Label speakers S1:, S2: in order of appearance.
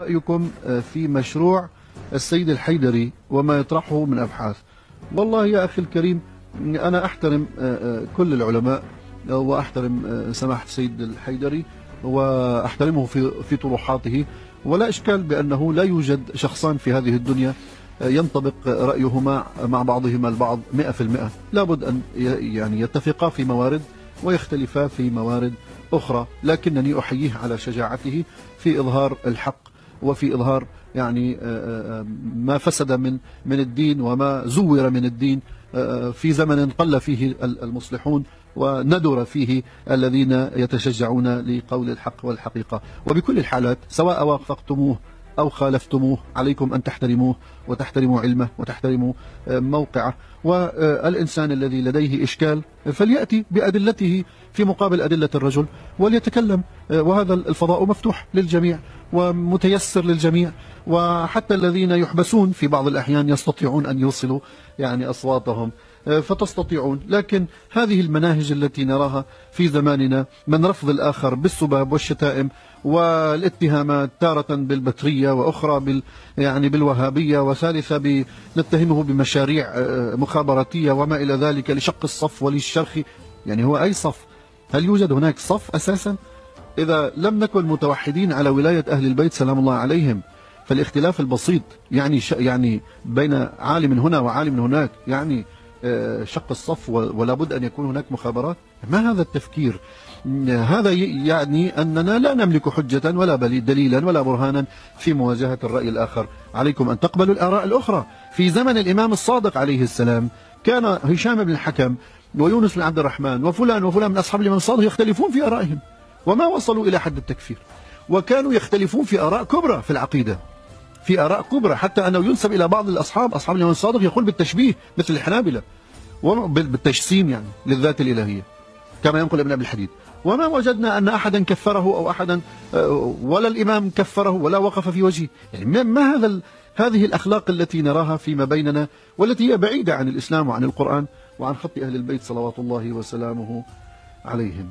S1: رأيكم في مشروع السيد الحيدري وما يطرحه من أبحاث. والله يا أخي الكريم أنا أحترم كل العلماء وأحترم سماحة السيد الحيدري وأحترمه في في طروحاته. ولا إشكال بأنه لا يوجد شخصان في هذه الدنيا ينطبق رأيهما مع بعضهما البعض 100% لابد أن يعني يتفقا في موارد ويختلفا في موارد أخرى. لكنني أحييه على شجاعته في إظهار الحق وفي إظهار يعني ما فسد من من الدين وما زور من الدين في زمن قل فيه المصلحون وندر فيه الذين يتشجعون لقول الحق والحقيقة. وبكل الحالات سواء وافقتموه أو خالفتموه عليكم أن تحترموه وتحترموا علمه وتحترموا موقعه. والإنسان الذي لديه إشكال فليأتي بأدلته في مقابل أدلة الرجل وليتكلم وهذا الفضاء مفتوح للجميع. ومتيسر للجميع. وحتى الذين يحبسون في بعض الأحيان يستطيعون أن يوصلوا يعني أصواتهم. فتستطيعون. لكن هذه المناهج التي نراها في زماننا من رفض الآخر بالسباب والشتائم والاتهامات تارة بالبترية وأخرى بال يعني بالوهابية وثالثة نتهمه بمشاريع مخابراتية وما إلى ذلك لشق الصف وللشرخ. يعني هو أي صف؟ هل يوجد هناك صف أساسا؟ إذا لم نكن متوحدين على ولاية أهل البيت سلام الله عليهم. فالاختلاف البسيط يعني يعني بين عالم هنا وعالم هناك يعني شق الصف ولا بد أن يكون هناك مخابرات. ما هذا التفكير؟ هذا يعني أننا لا نملك حجة ولا دليلا ولا برهانا في مواجهة الرأي الآخر. عليكم أن تقبلوا الآراء الأخرى. في زمن الإمام الصادق عليه السلام كان هشام بن الحكم ويونس بن عبد الرحمن وفلان وفلان من أصحاب الإمام الصادق يختلفون في آرائهم. وما وصلوا إلى حد التكفير. وكانوا يختلفون في آراء كبرى في العقيدة في آراء كبرى حتى أنه ينسب إلى بعض الأصحاب أصحاب الإمام الصادق يقول بالتشبيه مثل الحنابلة بالتجسيم يعني للذات الإلهية كما ينقل ابن أبي الحديد. وما وجدنا أن أحدا كفره أو أحدا ولا الإمام كفره ولا وقف في وجهه. يعني ما هذا هذه الأخلاق التي نراها فيما بيننا والتي هي بعيدة عن الإسلام وعن القرآن وعن خط أهل البيت صلوات الله وسلامه عليهم.